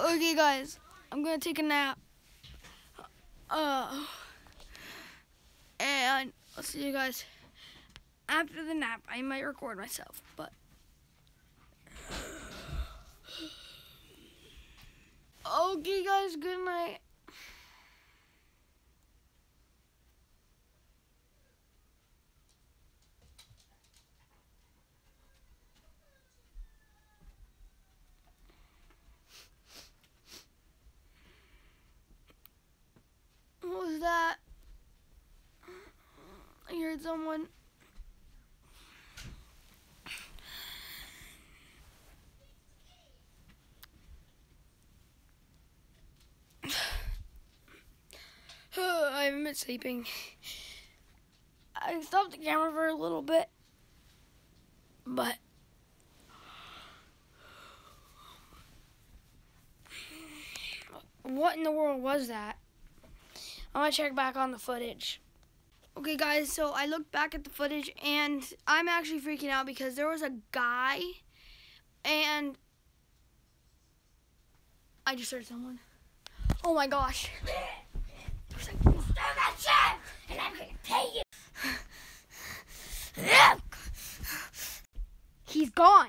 Okay, guys, I'm gonna take a nap. Uh, and I'll see you guys after the nap. I might record myself, but. Okay, guys, good night. What was that? Heard someone. I haven't been sleeping. I stopped the camera for a little bit, but what in the world was that? I'm gonna check back on the footage. Okay, guys, so I looked back at the footage and I'm actually freaking out because there was a guy and I just heard someone. Oh my gosh. that shit, and I'm gonna pay you. He's gone.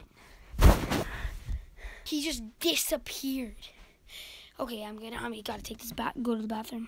He just disappeared. Okay, I'm gonna. I'm gotta take this back. Go to the bathroom.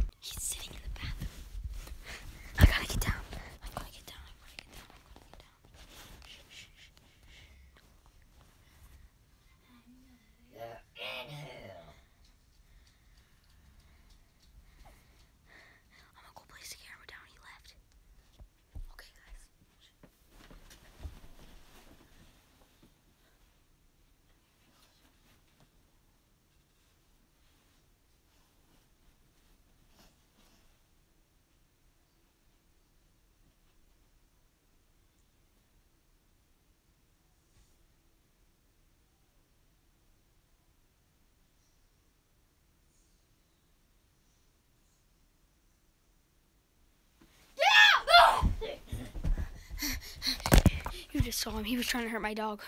You just saw him. He was trying to hurt my dog.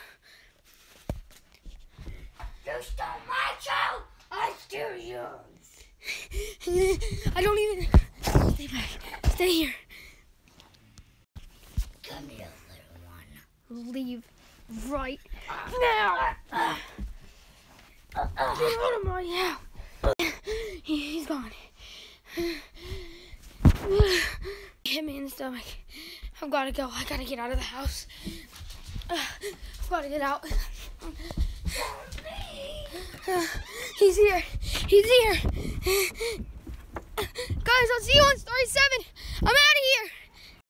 You stole my child. I steal yours. I don't even. Stay back. Stay here. Come here, little one. Leave right uh, now. Uh, uh, Get out of my house. He- He's gone. Hit me in the stomach. I've got to go. I got to get out of the house. I've got to get out. He's here. He's here. Guys, I'll see you on story seven. I'm out of here.